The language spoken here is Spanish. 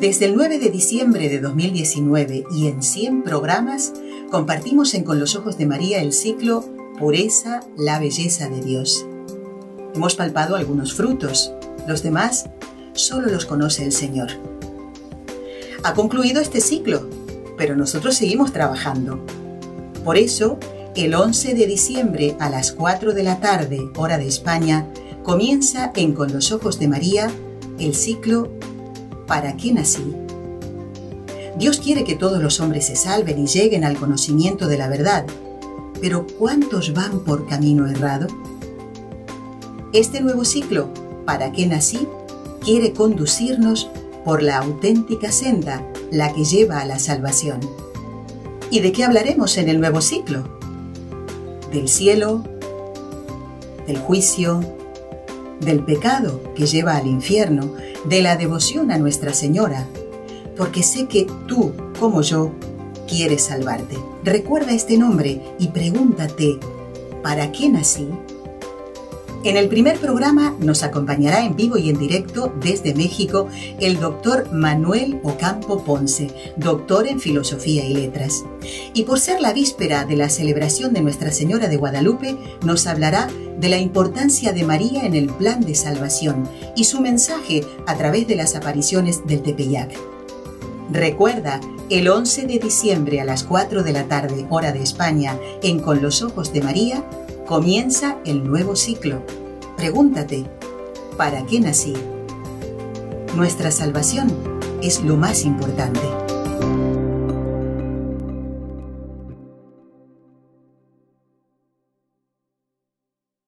Desde el 9 de diciembre de 2019 y en 100 programas, compartimos en Con los Ojos de María el ciclo Pureza, la belleza de Dios. Hemos palpado algunos frutos, los demás solo los conoce el Señor. Ha concluido este ciclo, pero nosotros seguimos trabajando. Por eso, el 11 de diciembre a las 4 de la tarde, hora de España, comienza en Con los Ojos de María el ciclo ¿Para qué nací? Dios quiere que todos los hombres se salven y lleguen al conocimiento de la verdad, pero ¿cuántos van por camino errado? Este nuevo ciclo, ¿Para qué nací?, quiere conducirnos por la auténtica senda, la que lleva a la salvación. ¿Y de qué hablaremos en el nuevo ciclo? Del cielo, del juicio, del pecado que lleva al infierno, de la devoción a Nuestra Señora, porque sé que tú, como yo, quieres salvarte. Recuerda este nombre y pregúntate, ¿para qué nací? En el primer programa nos acompañará en vivo y en directo desde México el doctor Manuel Ocampo Ponce, doctor en Filosofía y Letras. Y por ser la víspera de la celebración de Nuestra Señora de Guadalupe, nos hablará de la importancia de María en el plan de salvación y su mensaje a través de las apariciones del Tepeyac. Recuerda, el 11 de diciembre a las 4 de la tarde, hora de España, en Con los Ojos de María, Comienza el nuevo ciclo. Pregúntate, ¿para qué nací? Nuestra salvación es lo más importante.